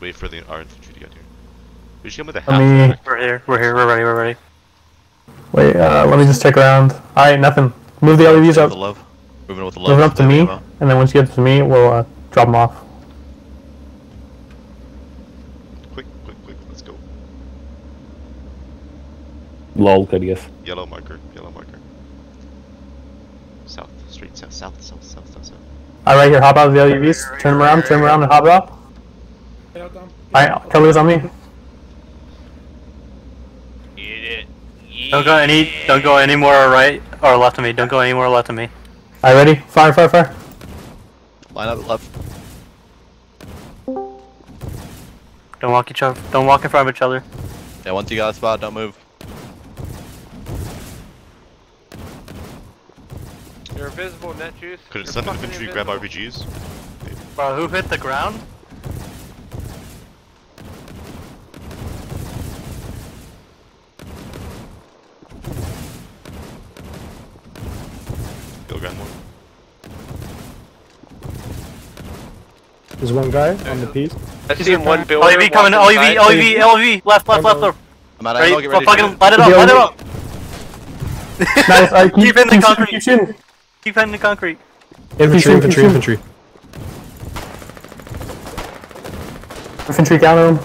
Wait for the our infantry to get here. We should come with a Let half. me We're here. We're here. We're ready. We're ready. wait. Uh, let me just check around. All right, nothing. Move the LEVs With up. the love. Moving with the love. Move it up to me, go. and then once you get to me, we'll uh, drop them off. Quick, quick, quick. Let's go. Lol, good guess. Yellow marker. Yellow marker. South. Straight south. South. South. South. South. South. All right, here, hop out of the LEVs. Turn them around. Turn them around and hop out. All right, colors on me. Don't go any. Don't go any more right or left of me. Don't go any more left of me. All right, ready? Fire, fire, fire. Line up left. Don't walk each other. Don't walk in front of each other. Yeah, once you got a spot, don't move. You're invisible, net juice. Could You're some infantry grab. RPGs? Bro, who hit the ground? Go grab one. There's one guy on the piece. I see him one builder. LEV coming. walking LEV. by. LEV. LEV. Left. Left. Left. Left. I'm out of Ready? ammo, get Fuck- ready to fucking shoot. light it up. Yeah, Light it we- up. Nice. All right, keep, Keep in the keep shooting, concrete. Keep shooting. Keep hitting the concrete. Infantry, infantry, infantry. infantry. Infantry counter them.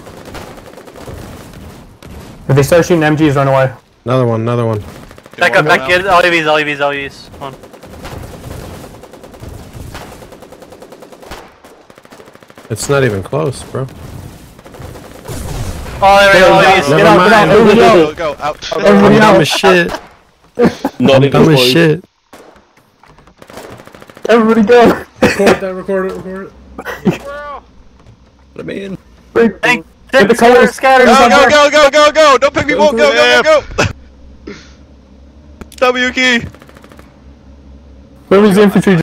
If they start shooting MGs, run away. Another one, another one. Back up. Back. Get LEVs. LEVs. LEVs. Come on. It's not even close, bro. Oh, there we go. Get out, Never get out, mind. everybody Go, out. go, go, out. Everybody I'm dumb out. as shit. Not I'm even dumb as close. shit. Everybody go. Record that, record it, record it. Squirrel! Let me in. Wait, Hey, Get the colors. Scatter. Go, go, go, go, go, go! Don't pick me up! Go, go, go, go! W key! Where was the infantry